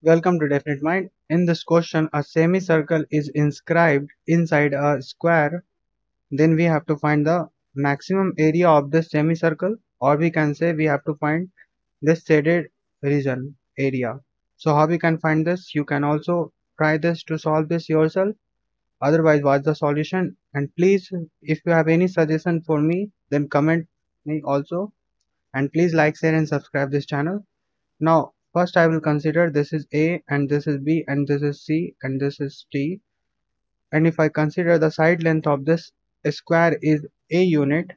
Welcome to Definite Mind. In this question, a semicircle is inscribed inside a square. Then we have to find the maximum area of the semicircle or we can say we have to find this shaded region area. So how we can find this? You can also try this to solve this yourself. Otherwise watch the solution and please if you have any suggestion for me then comment me also and please like share and subscribe this channel. Now First I will consider this is A and this is B and this is C and this is D. And if I consider the side length of this square is A unit,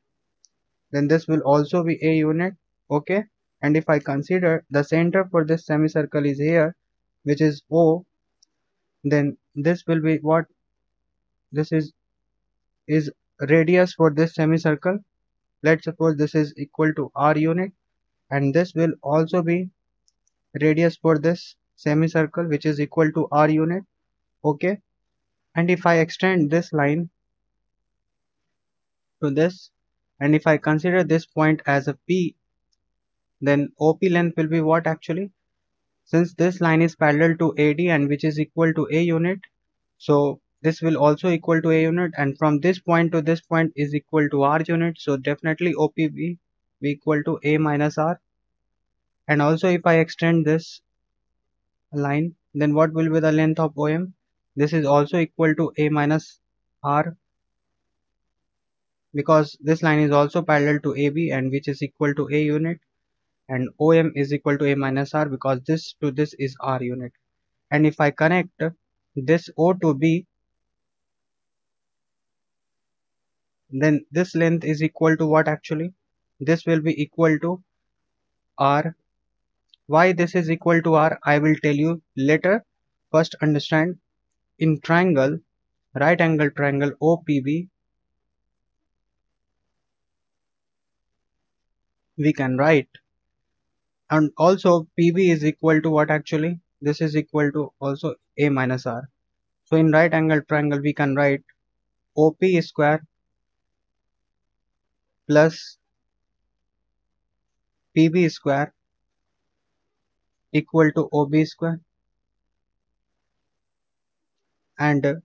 then this will also be A unit. Okay. And if I consider the center for this semicircle is here, which is O, then this will be what? This is is radius for this semicircle. Let's suppose this is equal to R unit and this will also be radius for this semicircle which is equal to r unit okay? And if I extend this line to this and if I consider this point as a P then OP length will be what actually? Since this line is parallel to AD and which is equal to A unit so this will also equal to A unit and from this point to this point is equal to R unit so definitely OP will be equal to A minus R and also if I extend this line then what will be the length of OM this is also equal to A minus R because this line is also parallel to AB and which is equal to A unit. And OM is equal to A minus R because this to this is R unit. And if I connect this O to B then this length is equal to what actually? This will be equal to R why this is equal to r I will tell you later. First understand in triangle, right angle triangle OPB, we can write and also PB is equal to what actually? This is equal to also A minus R. So in right angle triangle we can write OP square plus PB square equal to OB square. And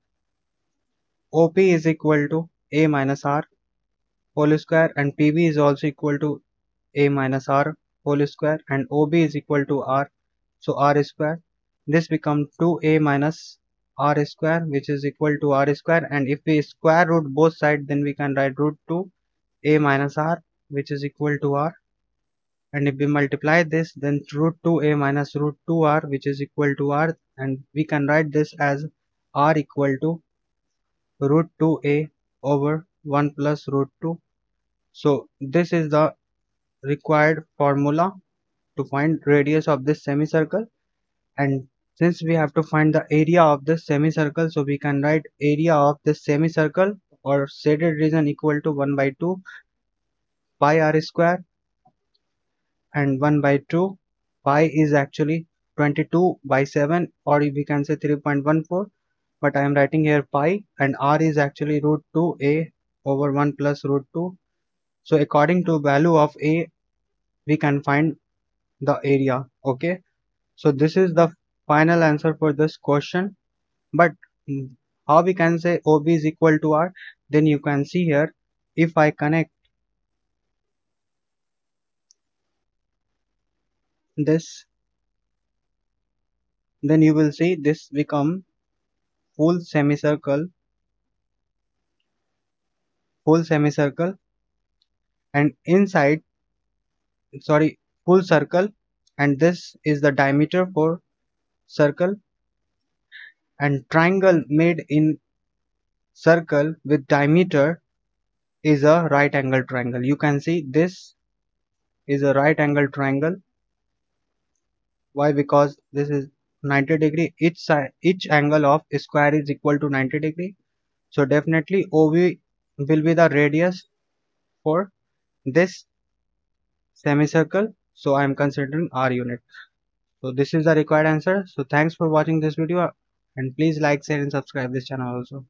OP is equal to A minus R whole square and PB is also equal to A minus R whole square and OB is equal to R so R square. This becomes 2A minus R square which is equal to R square and if we square root both sides then we can write root 2 A minus R which is equal to R and if we multiply this then root 2a minus root 2r which is equal to r and we can write this as r equal to root 2a over 1 plus root 2 so this is the required formula to find radius of this semicircle. And since we have to find the area of this semicircle so we can write area of this semicircle or shaded region equal to 1 by 2 pi r square and 1 by 2 pi is actually 22 by 7 or if we can say 3.14 but I am writing here pi and r is actually root 2 a over 1 plus root 2 so according to value of a we can find the area okay? So this is the final answer for this question. But how we can say OB is equal to R? Then you can see here if I connect this. Then you will see this become full semicircle full semicircle. And inside sorry full circle. And this is the diameter for circle. And triangle made in circle with diameter is a right angle triangle. You can see this is a right angle triangle why? Because this is 90 degree. Each side each angle of square is equal to 90 degree. So definitely OB will be the radius for this semicircle. So I am considering R unit. So this is the required answer. So thanks for watching this video and please like share and subscribe this channel also